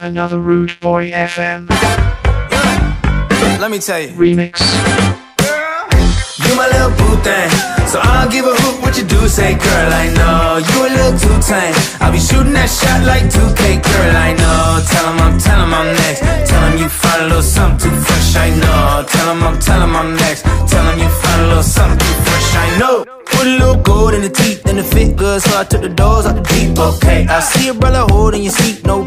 Another RudeBoy FM Let me tell you. remix. Girl, You my little boo thing. So I don't give a hoot what you do, say girl, I know. You a little too tame. I'll be shooting that shot like 2K, girl, I know. Tell him I'm, tell him I'm next. Tell him you find a little something too fresh, I know. Tell him I'm, tell him I'm next. Tell him you find a little something too fresh, I know. Put a little gold in the teeth and it fit good So I took the doors out the Jeep, okay I see a brother holding your seat, no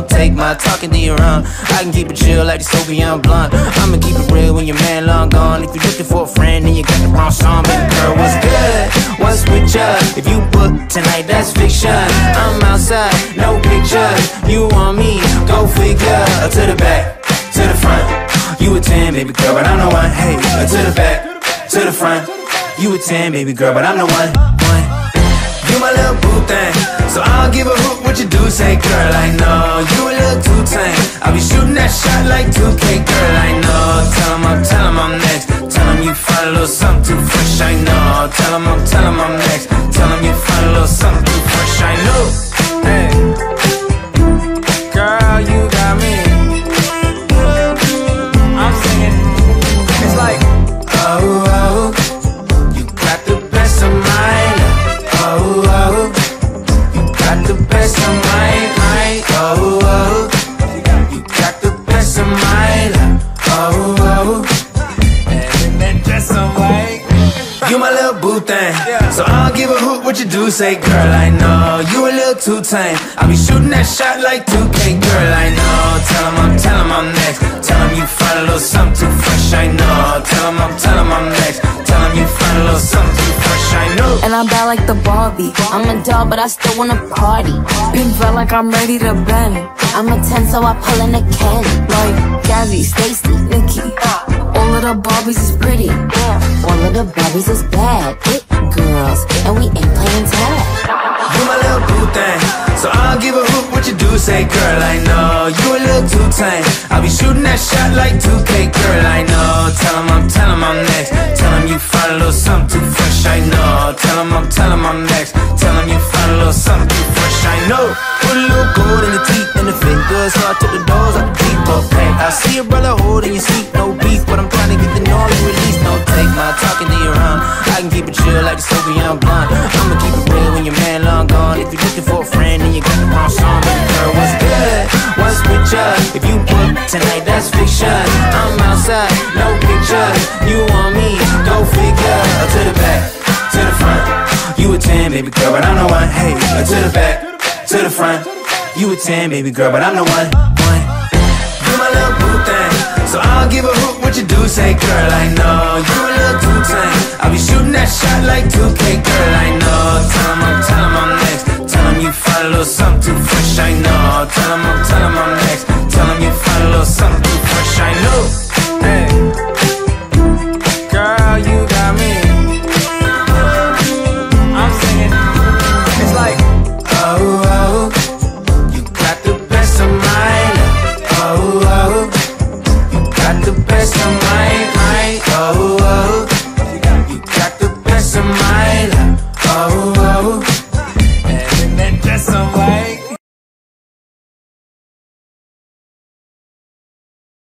Don't take my talking to your own I can keep it chill like the Soviet blunt. I'ma keep it real when your man long gone. If you're looking for a friend and you got the wrong song. Baby girl, what's good? What's with ya? If you book tonight, that's fiction. I'm outside, no pictures You want me, go figure. To the back, to the front. You a 10, baby girl, but I'm the one. Hey, to the back, to the front. You a 10, baby girl, but I'm the one, one. You my little boo thing. So I don't give a hoot what you do Say girl, I know I'll be shooting that shot like 2K Girl, the oh, best Oh, oh. And in that dress I'm white you my little boo thing. So I don't give a hoot what you do Say girl I know You a little too tame. I be shooting that shot like 2K Girl I know. Tell him I'm, tell him I'm next. Tell him you find a little something too fresh I know. Tell him I'm, tell him And I'm bad like the Barbie. I'm a doll, but I still wanna party. Pink felt like I'm ready to bend. I'm a 10, so I pull in a Ken. Like Gabby, Stacy, Nikki. All of the Barbies is pretty. All of the Barbies is bad. It girls, and we ain't playing tag. You my little boo thing So I don't give a hoot what you do Say girl I know You a little too tame I'll be shooting that shot like 2K Girl I know Tell him I'm, tell him I'm next Tell him you find a little something too fresh I know him I'm, telling I'm next. Tell him you find a little something fresh. I know. Put a little gold in the teeth and the fingers. So I took the doors out the Jeep, okay I see a brother holding your seat, no beef But I'm trying to get the at least. Don't take my talking to your own. I can keep it chill like the Soviet blunt. I'ma keep it real when your man long gone. If you're looking for a friend and you got the wrong song. Baby girl, what's good? What's with ya? If you book tonight, that's fiction. I'm outside, no pictures You want me, go figure. To the back, 10, baby girl, but I'm the one. Hey, uh, to the back, to the front. You a 10, baby girl, but I'm the one. one. You my little boo thing, so I'll give a hoot what you do say, girl. I know you a little too tame. I'll be shooting that shot like 2K, girl. I know. Tell 'em I'm, tell 'em I'm next. Tell 'em you find a little something too fresh. I know. rest of my